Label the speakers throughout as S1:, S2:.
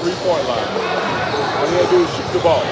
S1: three-point line. All you gotta do is shoot the ball.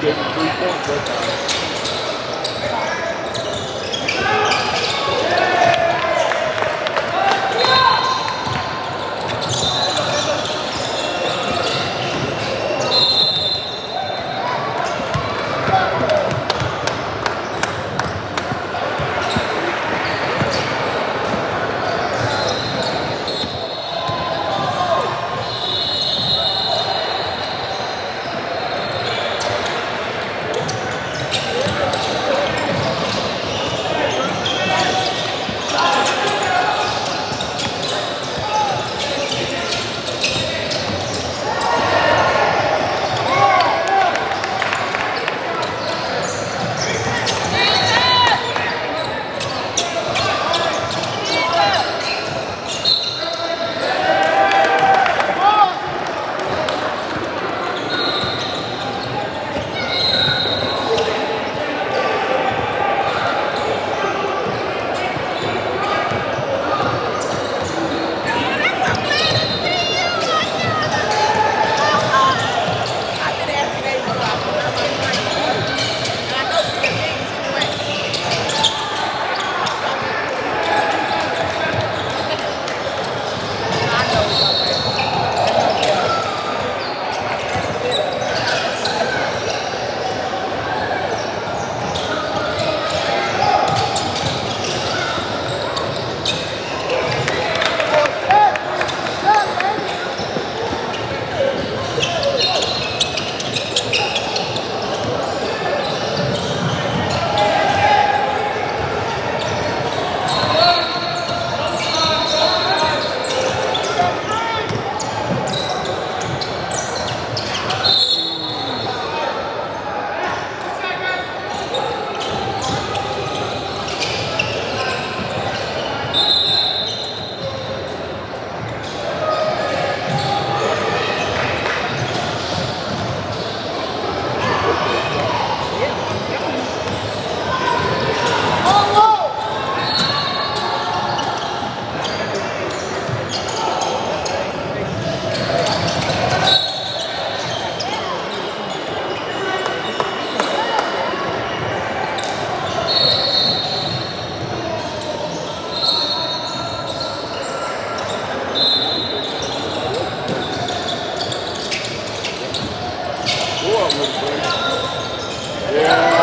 S1: Him. They just gave Yeah.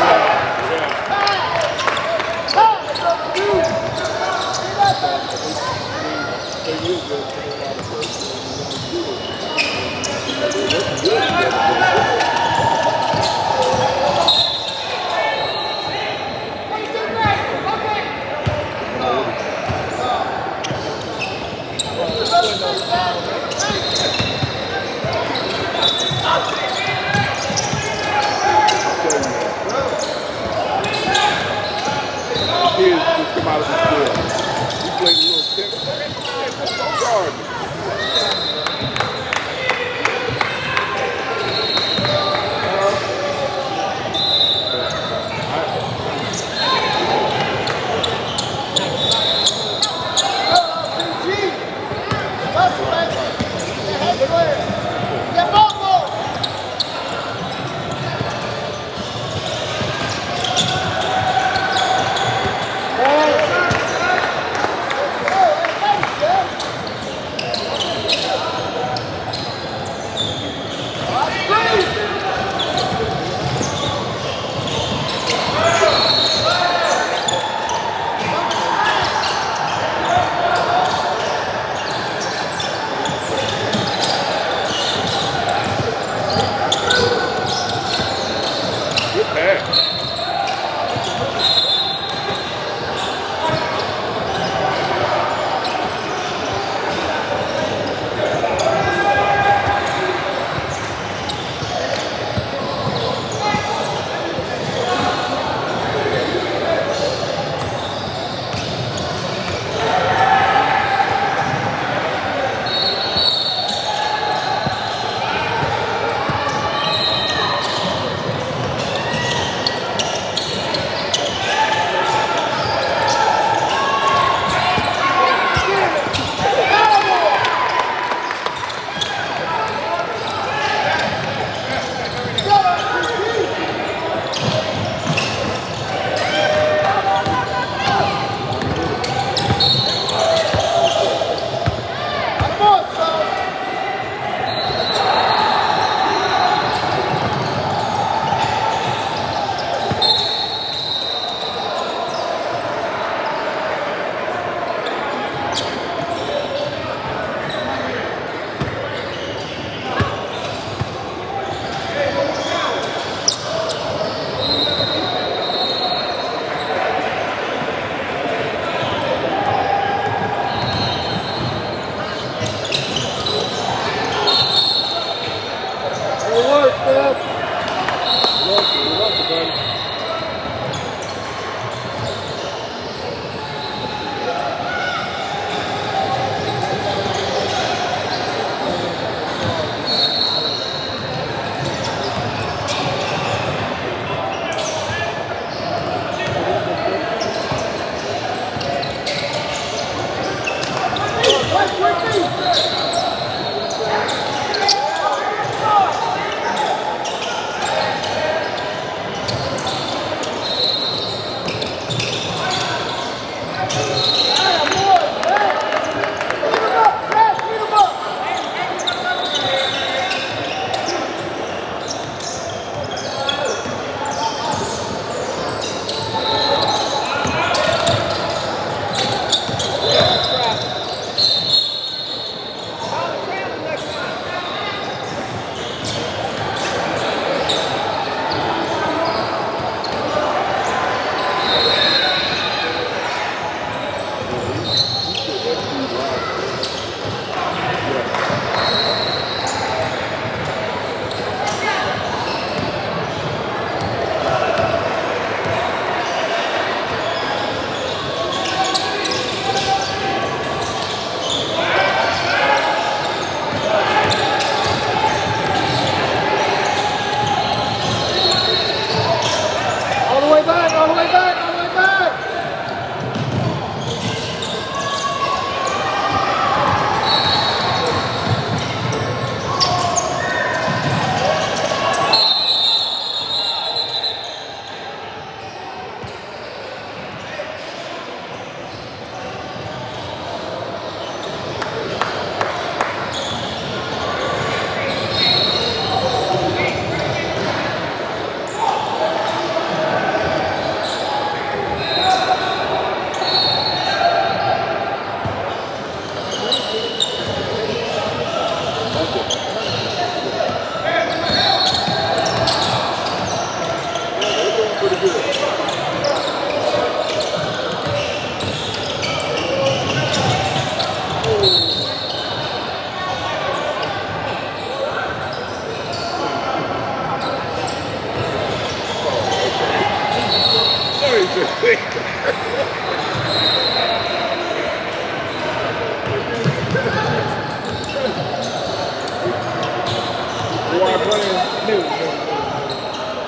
S1: Collins.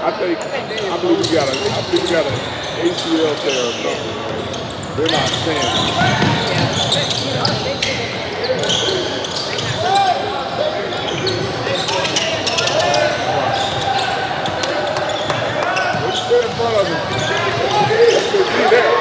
S1: I think I believe we got a I believe got an ACL tear or something. They're not standing. In front of.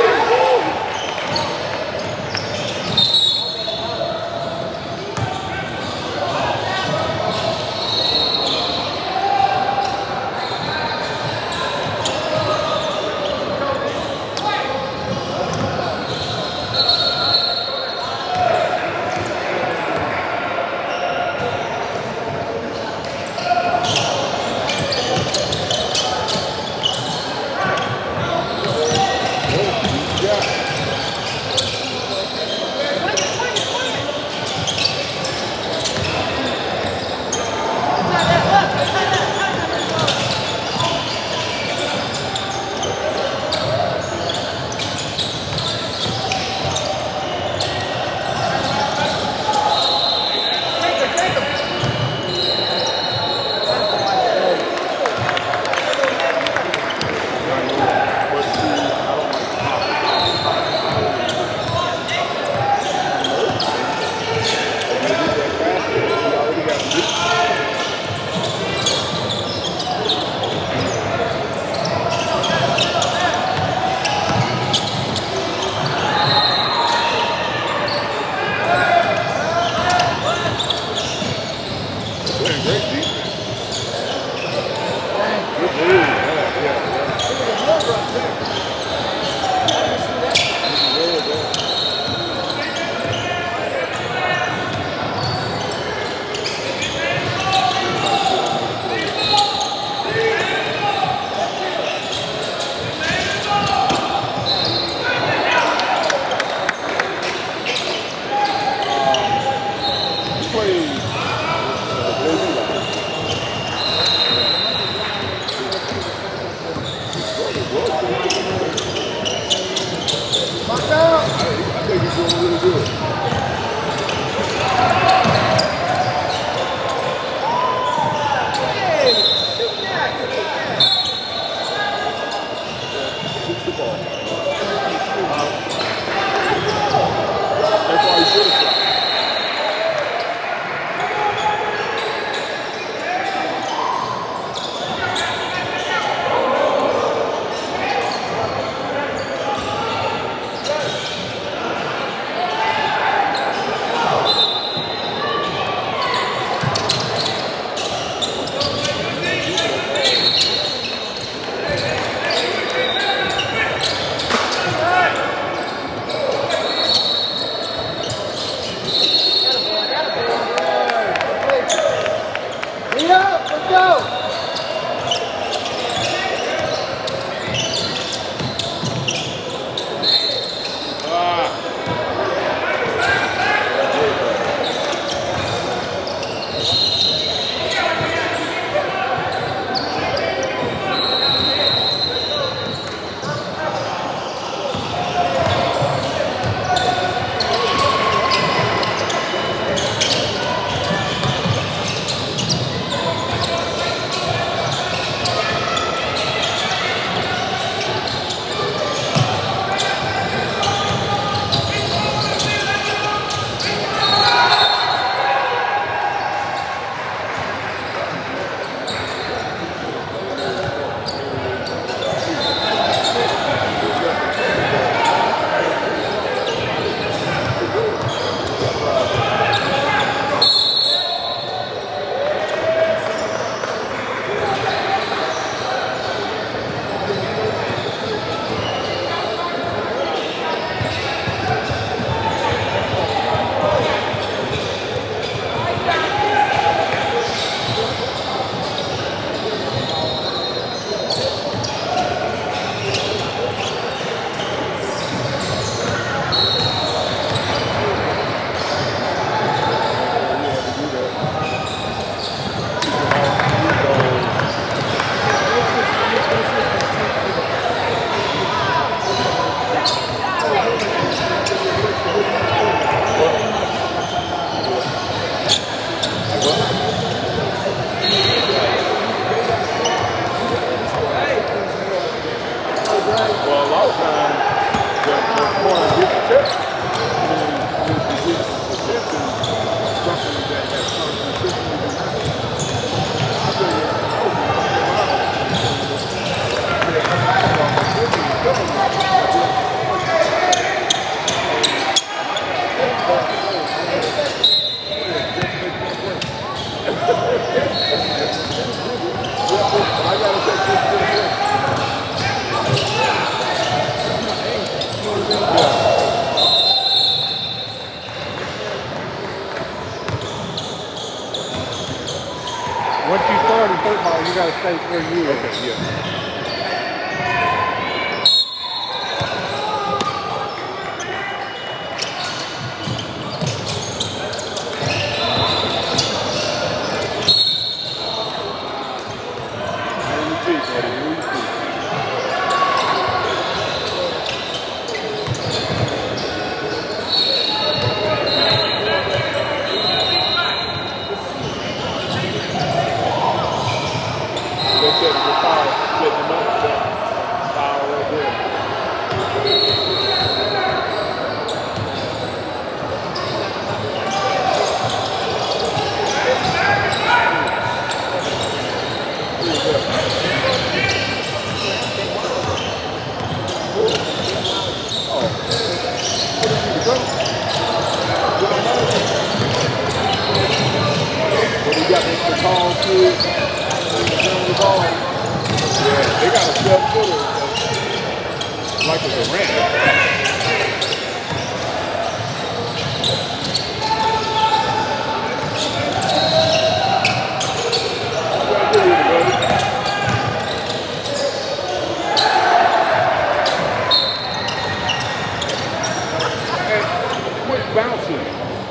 S1: Once you start in football, you got to stay for a year. Okay, yeah.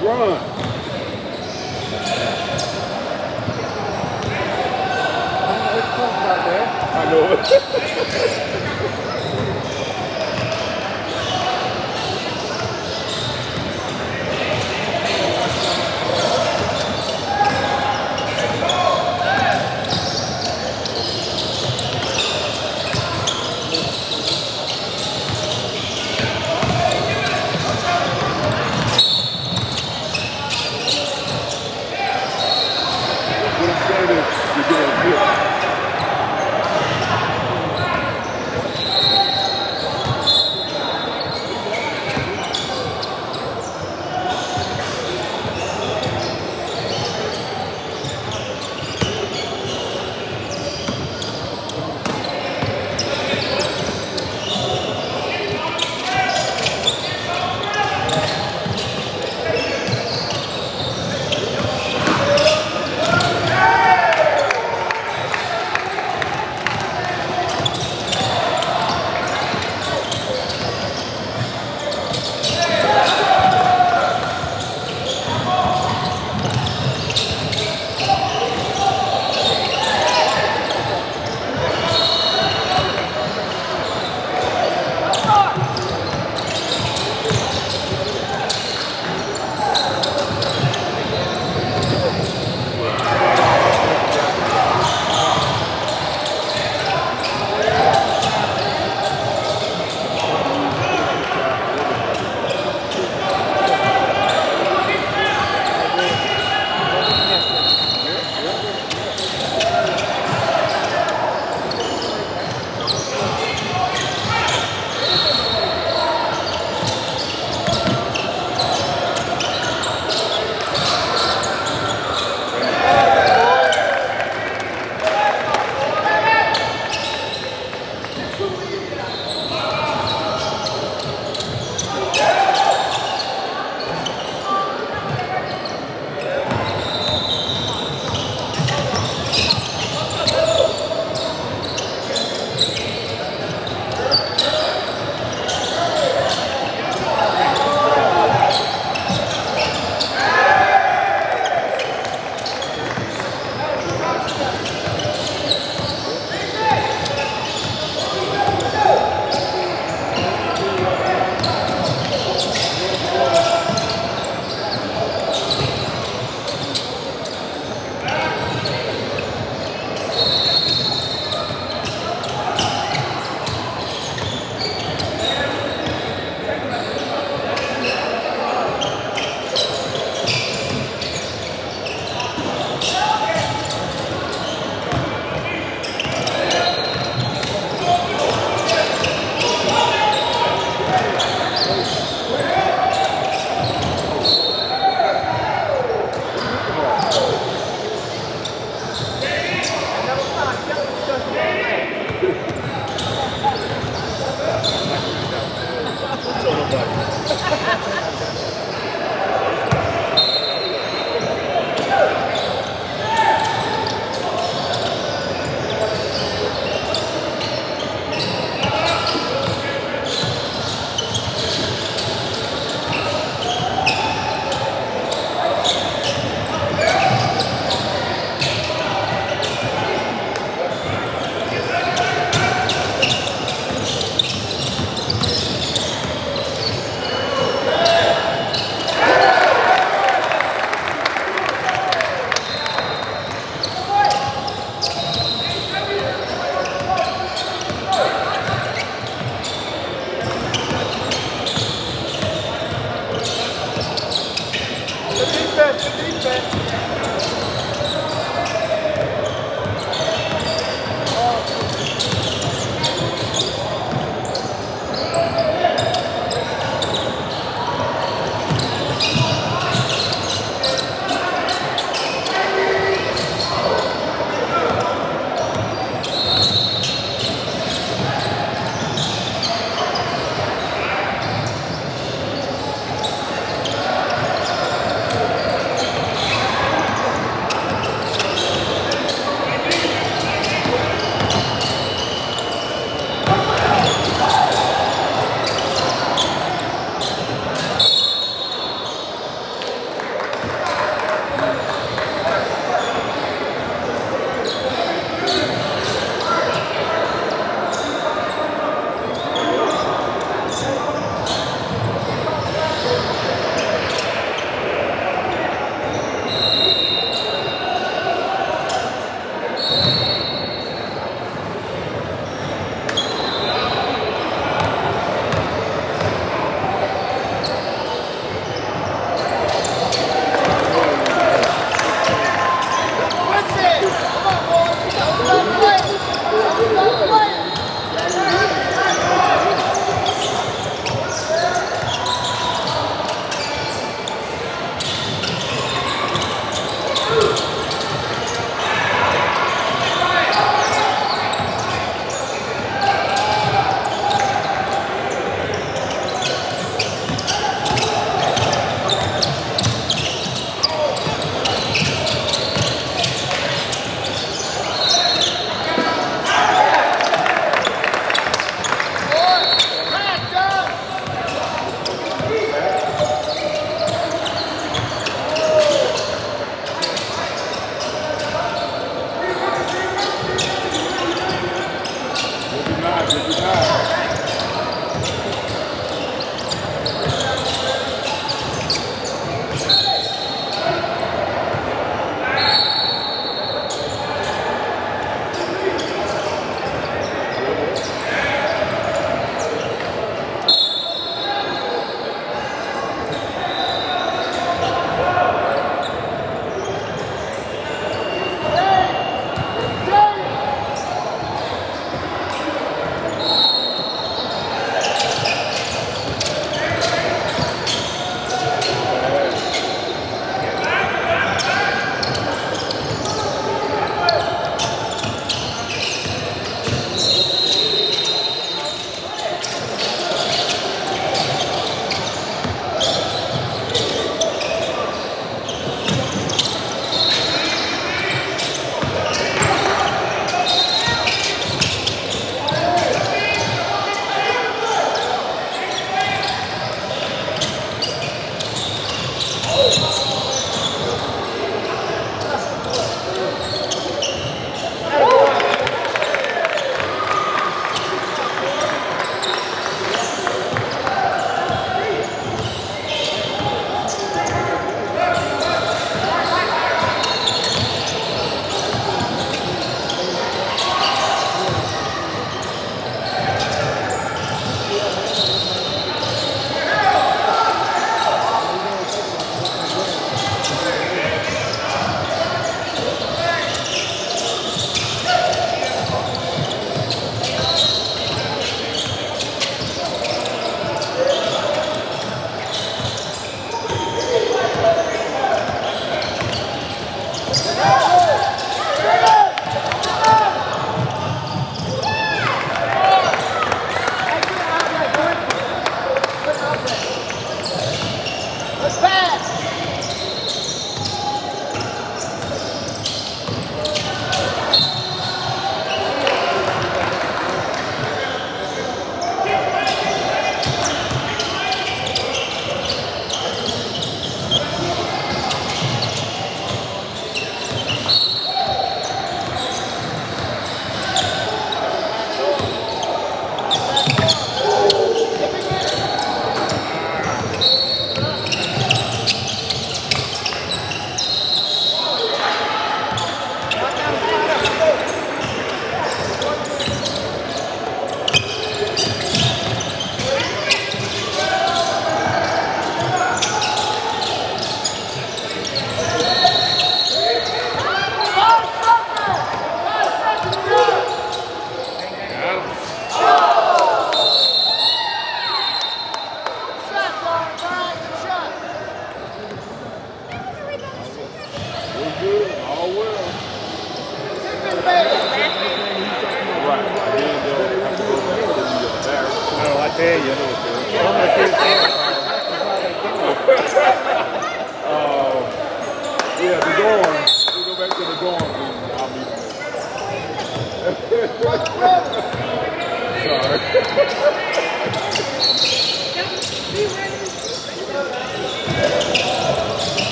S1: Run. I know it.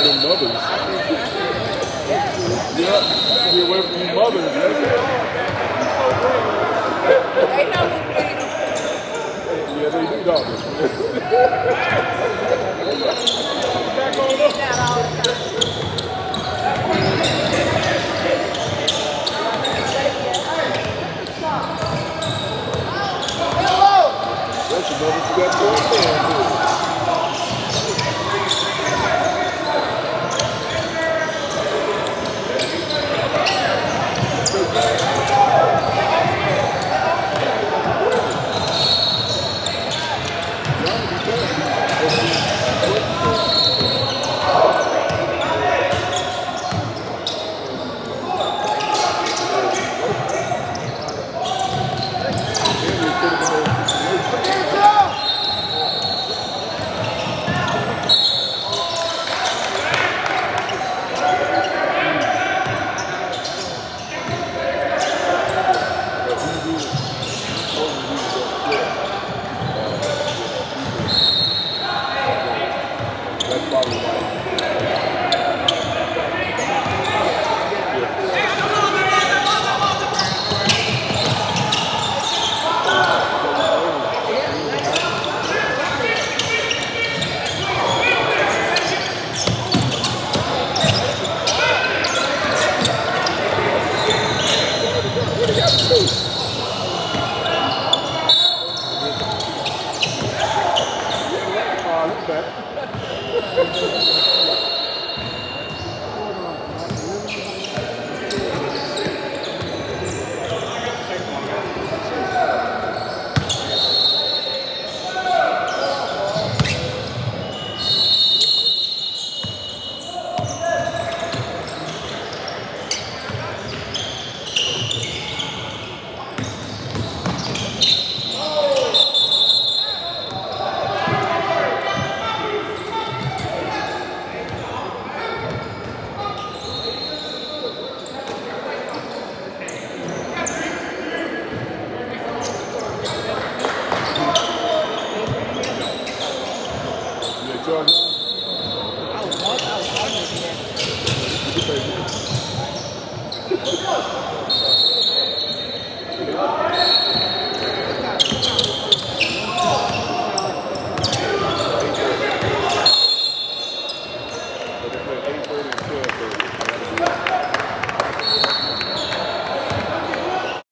S1: from their mothers. Yeah, be away from their mothers.
S2: They know who.
S1: Yeah, they do, don't? Back on up.
S2: Not all the time.
S1: That's another step going there,